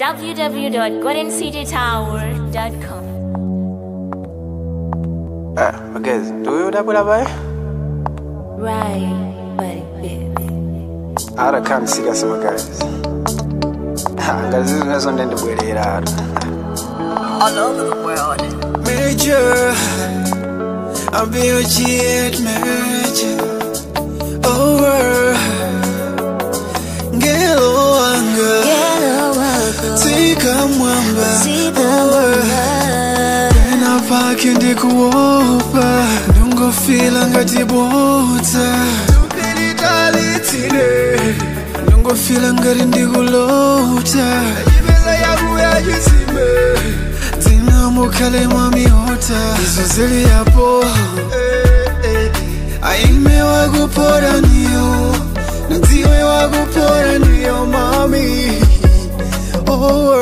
www.goldencitytower.com. Ah, Magezi, nduyo udabula baye? Right, baby. Ara can't serious magazi. Ha, ngazi zinazo ndende bwerera ara. all over the world. Major, I'll be your G8 major. ndongofilanga tibodza tupilitalitsile ndongofilangari ndikulota ivela yakuya cizime dzinamukhale mwa mihota izo zili yapo. Eh, eh. Aime wakupora niyo. Nadziwe wakupora niyo mami. Oh,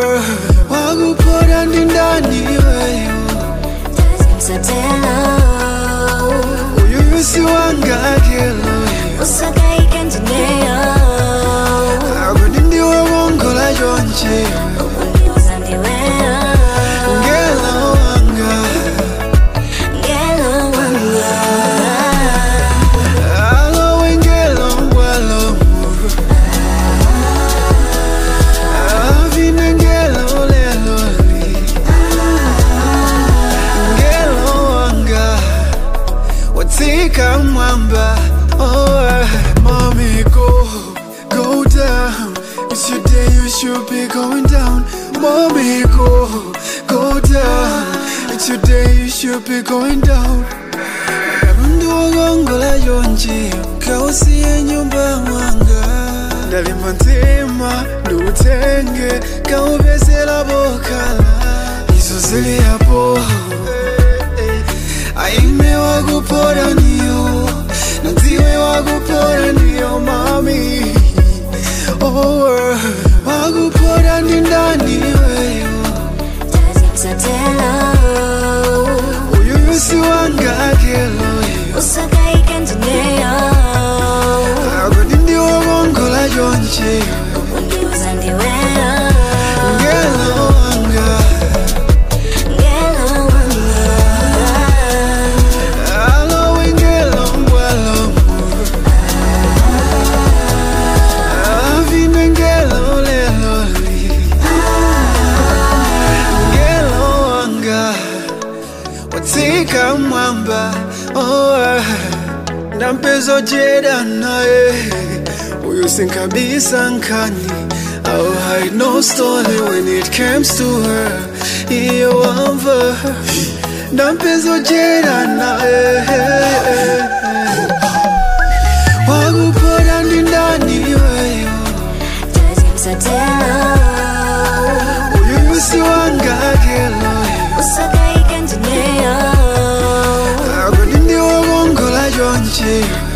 wakupora ndindaniweyo ndani weyo watsika mwamba oh, mommy go go down. It's your day you should be going down. Mommy go go down. It's your day you should be going down. Ndiwokongola chonchi kausiye nyumba mwanga. Ndalima ntima ndiutenge kaupesela bokhala izo ngelo leloli ngelo wanga watsika mwamba oh, ndampezo jeda naye uyu sinkabisa nkani I'll hide no story when it comes to her. Iyo wamva ndampezo jeda naye wakupora ndi ndani weyo uyu si wangakelo akuti ndiwokongola chonche ngelo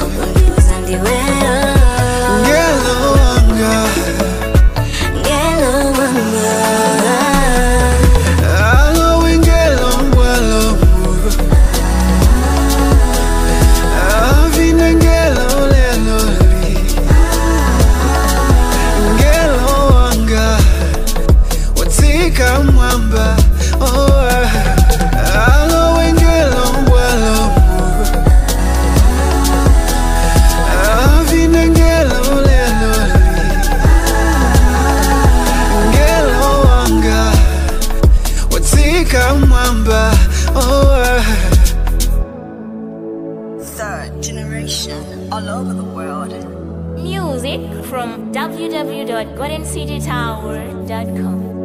www.goldencitytower.com.